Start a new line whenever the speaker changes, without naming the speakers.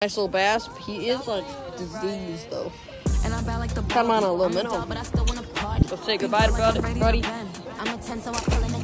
Nice little bass. He is like diseased though. And I'm like the Come on, a little aluminum. Let's say goodbye to buddy. buddy. I'm a 10, so I pull